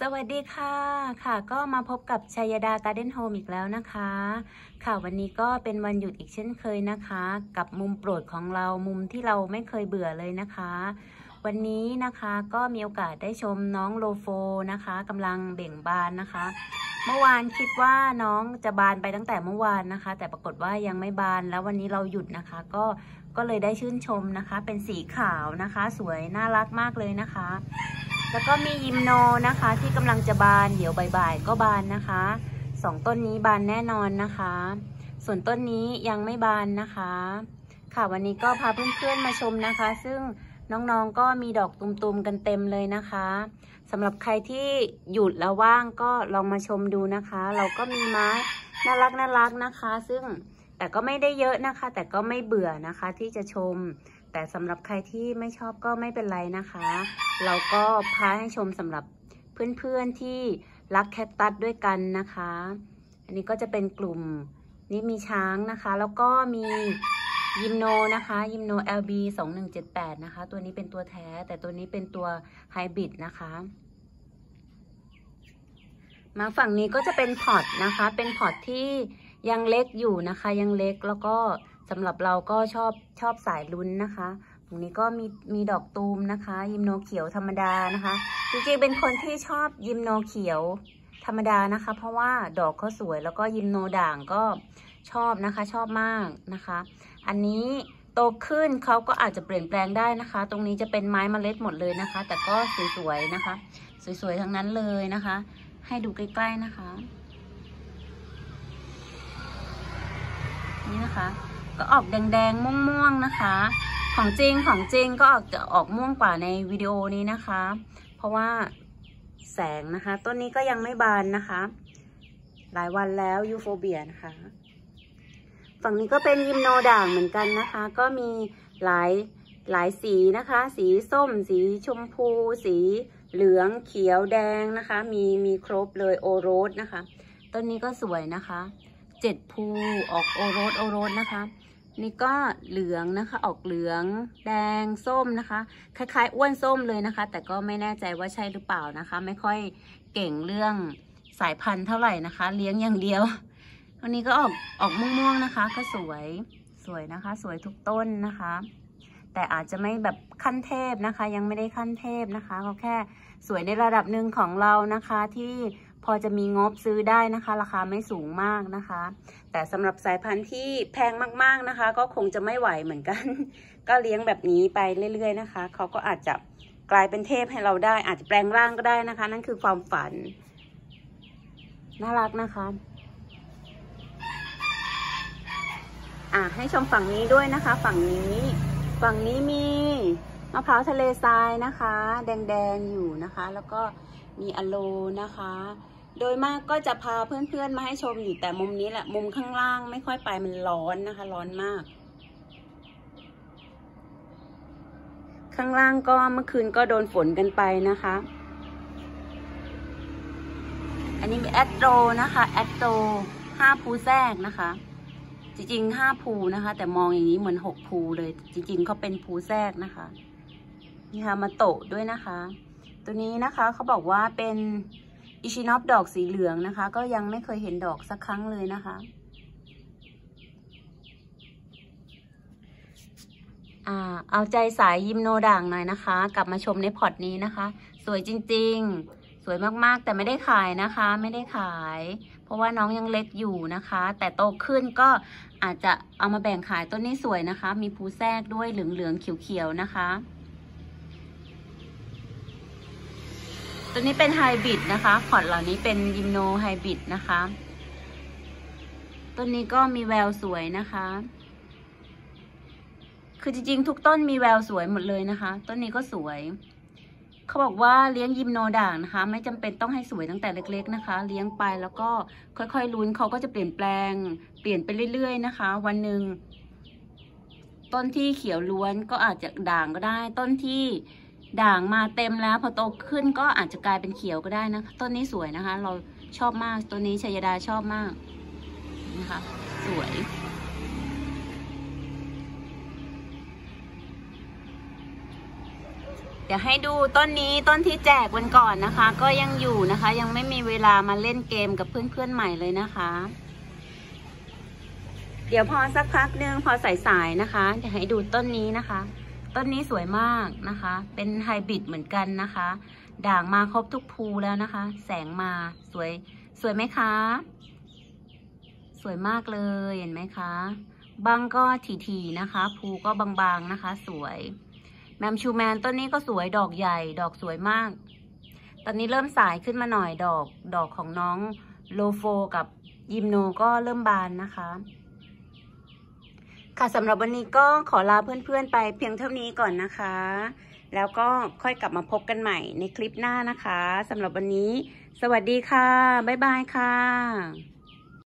สวัสดีค่ะค่ะก็มาพบกับชัยดาการ์เด้นโฮมอีกแล้วนะคะ ค่ะวันนี้ก็เป็นวันหยุดอีกเช่นเคยนะคะ กับมุมโปรดของเรามุมที่เราไม่เคยเบื่อเลยนะคะ วันนี้นะคะก็มีโอกาสได้ชมน้องโลโฟนะคะกำลังเบ่งบานนะคะ เมื่อวานคิดว่าน้องจะบานไปตั้งแต่เมื่อวานนะคะ แต่ปรากฏว่ายังไม่บานแล้ววันนี้เราหยุดนะคะ ก็ก็เลยได้ชื่นชมนะคะ เป็นสีขาวนะคะ สวยน่ารักมากเลยนะคะ แล้วก็มียิมโนนะคะ ที่กำลังจะบานเดี๋ยวบ่ายๆก็บานนะคะสองต้นนี้บานแน่นอนนะคะ ส่วนต้นนี้ยังไม่บานนะคะ ค่ะวันนี้ก็พาเพื่อนๆมาชมนะคะ ซึ่งน้องๆก็มีดอกตุมๆกันเต็มเลยนะคะสำหรับใครที่หยุดแล้วว่างก็ลองมาชมดูนะคะ เราก็มีไม้น่ารักน่ารักนะคะ ซึ่งแต่ก็ไม่ได้เยอะนะคะ แต่ก็ไม่เบื่อนะคะที่จะชม แต่สำหรับใครที่ไม่ชอบก็ไม่เป็นไรนะคะ เราก็พาให้ชมสำหรับเพื่อนๆที่รักแคคตัสด้วยกันนะคะ อันนี้ก็จะเป็นกลุ่มนี่มีช้างนะคะ แล้วก็มี gymno นะคะ gymno LB 2178 นะคะ ตัวนี้เป็นตัวแท้ แต่ตัวนี้เป็นตัวไฮบริดนะคะ มาฝั่งนี้ก็จะเป็น pot นะคะ เป็น pot ที่ยังเล็กอยู่นะคะ ยังเล็กแล้วก็ สำหรับเราก็ชอบชอบสายลุ้นนะคะ ตรงนี้ก็มีมีดอกตูมนะคะ ยิมโนเขียวธรรมดานะคะ จริงๆเป็นคนที่ชอบยิมโนเขียวธรรมดานะคะ เพราะว่าดอกเขาสวยแล้วก็ยิมโนด่างก็ชอบนะคะ ชอบมากนะคะ อันนี้โตขึ้นเขาก็อาจจะเปลี่ยนแปลงได้นะคะ ตรงนี้จะเป็นไม้มเมล็ดหมดเลยนะคะ แต่ก็สวยๆนะคะ สวยๆทั้งนั้นเลยนะคะ ให้ดูใกล้ๆนะคะ นี่นะคะ ก็ออกแดงๆ ม่วงๆนะคะ ของจริงของจริงก็ออกจะออกม่วงกว่าในวิดีโอนี้นะคะ เพราะว่าแสงนะคะ ต้นนี้ก็ยังไม่บานนะคะ หลายวันแล้วยูโฟเบียนะคะ ฝั่งนี้ก็เป็นยิมโนด่างเหมือนกันนะคะ ก็มีหลายหลายสีนะคะ สีส้ม สีชมพู สีเหลืองเขียวแดงนะคะ มีมีครบเลยโอโรสนะคะ ต้นนี้ก็สวยนะคะ เจ็ดภูออกโอโรสโอโรสนะคะ นี่ก็เหลืองนะคะ ออกเหลืองแดงส้มนะคะ คล้ายๆ อ้วนส้มเลยนะคะ แต่ก็ไม่แน่ใจว่าใช่หรือเปล่านะคะ ไม่ค่อยเก่งเรื่องสายพันธุ์เท่าไหร่นะคะ เลี้ยงอย่างเดียววันนี้ก็ออกออกม่วงๆนะคะ ก็สวยสวยนะคะ สวยทุกต้นนะคะ แต่อาจจะไม่แบบขั้นเทพนะคะ ยังไม่ได้ขั้นเทพนะคะก็แค่สวยในระดับหนึ่งของเรานะคะที่ พอจะมีงบซื้อได้นะคะ ราคาไม่สูงมากนะคะ แต่สำหรับสายพันธุ์ที่แพงมากๆนะคะ ก็คงจะไม่ไหวเหมือนกัน ก็เลี้ยงแบบนี้ไปเรื่อย ๆ นะคะ เขาก็อาจจะกลายเป็นเทพให้เราได้ อาจจะแปลงร่างก็ได้นะคะ นั่นคือความฝัน น่ารักนะคะอะให้ชมฝั่งนี้ด้วยนะคะ ฝั่งนี้ ฝั่งนี้มีมะพร้าวทะเลทรายนะคะ แดงๆอยู่นะคะ แล้วก็มีอโลนะคะ โดยมากก็จะพาเพื่อนๆมาให้ชมอยู่แต่มุมนี้แหละมุมข้างล่างไม่ค่อยไปมันร้อนนะคะ ร้อนมาก ข้างล่างก็เมื่อคืนก็โดนฝนกันไปนะคะ อันนี้มีแอดโตนะคะ Astro ห้าพูแทรกนะคะ จริงๆห้าพูนะคะ แต่มองอย่างนี้เหมือนหกพูเลย จริงๆเขาเป็นพูแทรกนะคะนี่ค่ะมาโตะด้วยนะคะ ตัวนี้นะคะเขาบอกว่าเป็น Echinop ดอกสีเหลืองนะคะ ก็ยังไม่เคยเห็นดอกสักครั้งเลยนะคะอ่าเอาใจสาย gymno ด่างหน่อยนะคะ กลับมาชมใน pot นี้นะคะ สวยจริง ๆ สวยมากๆ แต่ไม่ได้ขายนะคะ ไม่ได้ขาย เพราะว่าน้องยังเล็กอยู่นะคะ แต่โตขึ้นก็อาจจะเอามาแบ่งขายต้นนี้สวยนะคะ มีพูแทรกด้วยเหลืองๆเขียวๆนะคะ ตัวนี้เป็นไฮบริดนะคะ pot เหล่านี้เป็น gymno hybrid นะคะ ต้นนี้ก็มีแววสวยนะคะ คือจริงๆ ทุกต้นมีแววสวยหมดเลยนะคะ ต้นนี้ก็สวย เขาบอกว่าเลี้ยงยิมโนด่างนะคะ ไม่จำเป็นต้องให้สวยตั้งแต่เล็ก ๆนะคะ เลี้ยงไปแล้วก็ค่อยๆลุ้นเขาก็จะเปลี่ยนแปลง เปลี่ยนไปเรื่อย ๆ นะคะ วันหนึ่งต้นที่เขียวล้วนก็อาจจะด่างก็ได้ ต้นที่ ด่างมาเต็มแล้วพอโตขึ้นก็อาจจะกลายเป็นเขียวก็ได้นะ ต้นนี้สวยนะคะ เราชอบมากต้นนี้ชัยดาชอบมากนะคะ สวย เดี๋ยวให้ดูต้นนี้ต้นที่แจกวันก่อนนะคะ ก็ยังอยู่นะคะ ยังไม่มีเวลามาเล่นเกมกับเพื่อนๆใหม่เลยนะคะ เดี๋ยวพอสักพักนึงพอสายๆนะคะเดี๋ยวให้ดูต้นนี้นะคะ ต้นนี้สวยมากนะคะ เป็นไฮบริดเหมือนกันนะคะ ด่างมาครบทุกภูแล้วนะคะ แสงมาสวยสวยไหมคะ สวยมากเลยเห็นไหมคะบางก็ถี่ๆนะคะ ภูก็บางๆนะคะ สวย แมมชูแมนต้นนี้ก็สวยดอกใหญ่ ดอกสวยมาก ตอนนี้เริ่มสายขึ้นมาหน่อยดอก ดอกของน้องโลโฟกับยิมโนก็เริ่มบานนะคะ ค่ะสำหรับวันนี้ก็ขอลาเพื่อนๆไปเพียงเท่านี้ก่อนนะคะ แล้วก็ค่อยกลับมาพบกันใหม่ในคลิปหน้านะคะสำหรับวันนี้ สวัสดีค่ะ บ๊ายบายค่ะ